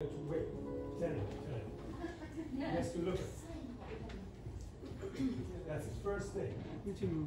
to wait. Tell him, tell him. He has to look at. That's his first thing. 그렇지 뭐.